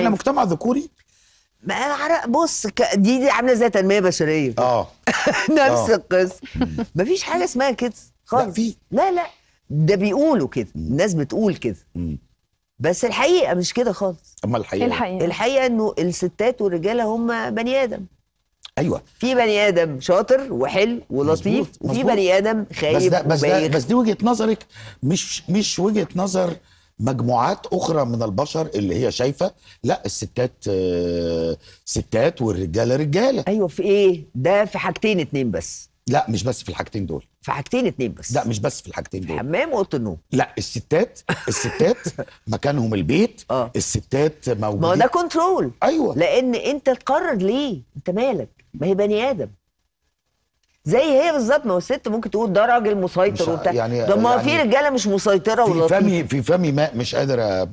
إحنا مجتمع ذكوري؟ ما بص ك- دي دي عاملة زي تنمية بشرية. آه. نفس آه. القصة. مفيش حاجة اسمها كده خالص. في. لا لا. ده بيقولوا كده. الناس بتقول كده. بس الحقيقة مش كده خالص. اما إيه الحقيقة؟ الحقيقة. الحقيقة إنه الستات والرجالة هم بني آدم. أيوه. في بني آدم شاطر وحلو ولطيف وفي. بني آدم بس خايب ده بس ده بس دي وجهة نظرك. مش مش وجهة نظر مجموعات أخرى من البشر اللي هي شايفة لا الستات آه، ستات والرجالة رجالة. أيوه في إيه؟ ده في حاجتين اتنين بس. لا مش بس في الحاجتين دول. في حاجتين اتنين بس. لا مش بس في الحاجتين دول. حمام وأوضة النوم. لا الستات الستات مكانهم البيت آه. الستات موجودين ما هو ده كنترول أيوه. لأن أنت تقرر ليه؟ أنت مالك؟ ما هي بني آدم. زي هي بالظبط ما هو الست ممكن تقول ده راجل مسيطر وبتاع. يعني- ده ما في يعني رجالة مش مسيطرة في ولطيفة. فمي في فمي ماء مش قادر أ-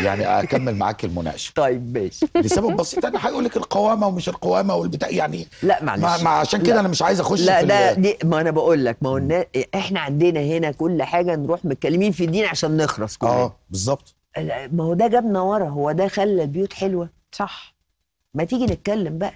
يعني أكمل معاك المناقشة. طيب ماشي. لسبب بسيط أنا هقول لك القوامة ومش القوامة والبتاع يعني لا معلش. ما, ما عشان كده. أنا مش عايز أخش لا في ده دي ما أنا بقول لك ما هو إحنا عندنا هنا كل حاجة نروح متكلمين في الدين عشان نخرس كلنا آه بالظبط. ما هو ده جابنا ورا هو ده خلى البيوت حلوة. صح. ما تيجي نتكلم بقى.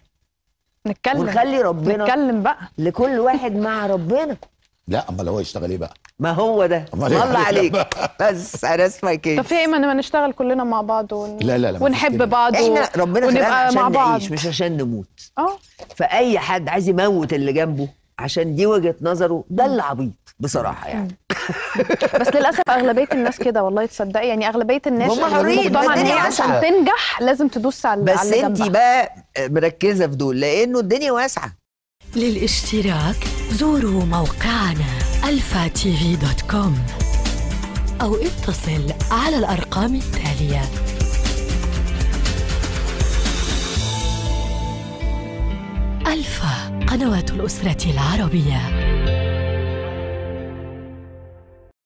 نتكلم. ونخلي ربنا نتكلم بقى. لكل واحد مع ربنا. لا أمال هو يشتغل إيه بقى؟ ما هو ده. إيه؟ الله عليك. بس أنا اسمع طب كده في إيه؟ ما ما نشتغل كلنا مع بعض ون... لا لا لا ونحب. بعض. إحنا ربنا خلقنا ونبقى عشان مع بعض. نعيش مش عشان نموت. آه. فأي حد عايز يموت اللي جنبه عشان دي وجهة نظره ده اللي عبيط بصراحة يعني. بس للأسف أغلبية الناس كده والله تصدقي يعني أغلبية الناس هم حرين، طبعا الدنيا هي عشان. تنجح لازم تدوس على بس على انت. بقى مركزة في دول لأنه الدنيا واسعة للاشتراك زوروا موقعنا Alfa TV dot com أو اتصل على الأرقام التالية ألفا قنوات الأسرة العربية